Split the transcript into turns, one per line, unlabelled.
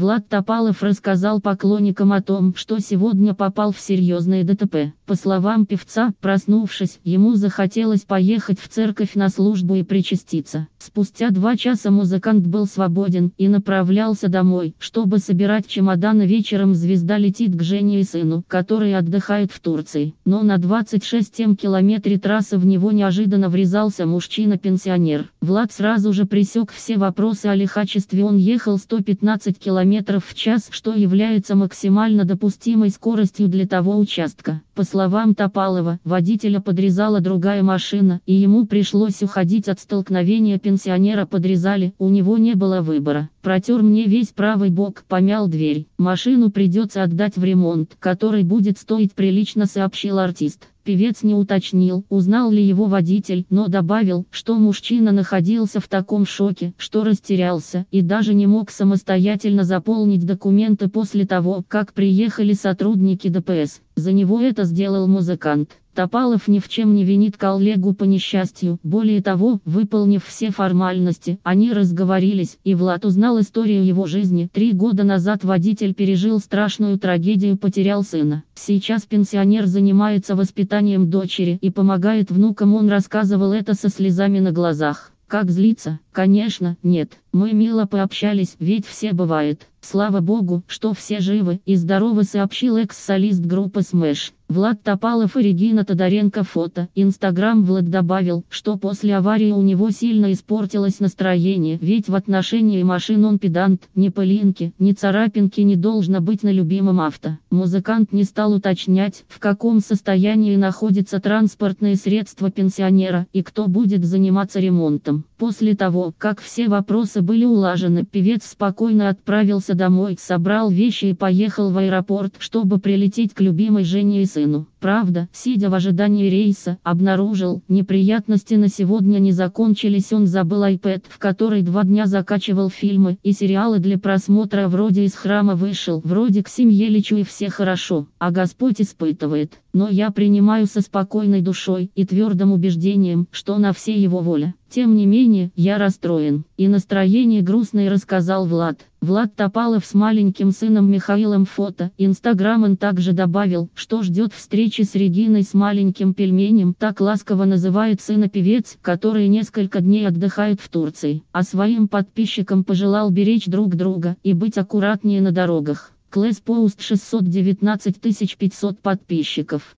Влад Топалов рассказал поклонникам о том, что сегодня попал в серьезное ДТП. По словам певца, проснувшись, ему захотелось поехать в церковь на службу и причаститься. Спустя два часа музыкант был свободен и направлялся домой, чтобы собирать чемоданы вечером звезда летит к Жене и сыну, которые отдыхают в Турции. Но на 26 километре трассы в него неожиданно врезался мужчина-пенсионер. Влад сразу же пресек все вопросы о лихачестве он ехал 115 км в час, что является максимально допустимой скоростью для того участка. По словам Топалова, водителя подрезала другая машина, и ему пришлось уходить от столкновения пенсионера подрезали, у него не было выбора. Протер мне весь правый бок, помял дверь. Машину придется отдать в ремонт, который будет стоить прилично, сообщил артист. Певец не уточнил, узнал ли его водитель, но добавил, что мужчина находился в таком шоке, что растерялся и даже не мог самостоятельно заполнить документы после того, как приехали сотрудники ДПС. За него это сделал музыкант. Топалов ни в чем не винит коллегу по несчастью. Более того, выполнив все формальности, они разговорились, и Влад узнал историю его жизни. Три года назад водитель пережил страшную трагедию, потерял сына. Сейчас пенсионер занимается воспитанием дочери и помогает внукам. Он рассказывал это со слезами на глазах. Как злиться? Конечно, нет. Мы мило пообщались, ведь все бывает. Слава богу, что все живы и здоровы, сообщил экс-солист группы Smash. Влад Топалов и Регина Тодоренко фото. Инстаграм Влад добавил, что после аварии у него сильно испортилось настроение, ведь в отношении машин он педант, ни пылинки, ни царапинки не должно быть на любимом авто. Музыкант не стал уточнять, в каком состоянии находится транспортное средство пенсионера и кто будет заниматься ремонтом. После того, как все вопросы были улажены, певец спокойно отправился домой, собрал вещи и поехал в аэропорт, чтобы прилететь к любимой Жене и сыну. Правда, сидя в ожидании рейса, обнаружил, неприятности на сегодня не закончились. Он забыл iPad, в который два дня закачивал фильмы и сериалы для просмотра. Вроде из храма вышел, вроде к семье лечу и все хорошо, а Господь испытывает. Но я принимаю со спокойной душой и твердым убеждением, что на все его воля. Тем не менее, я расстроен. И настроение грустное рассказал Влад. Влад Топалов с маленьким сыном Михаилом фото. Инстаграм он также добавил, что ждет встречи с Региной с маленьким пельменем, так ласково называет сына певец, который несколько дней отдыхает в Турции, а своим подписчикам пожелал беречь друг друга и быть аккуратнее на дорогах. Клэс Пост 619 500 подписчиков.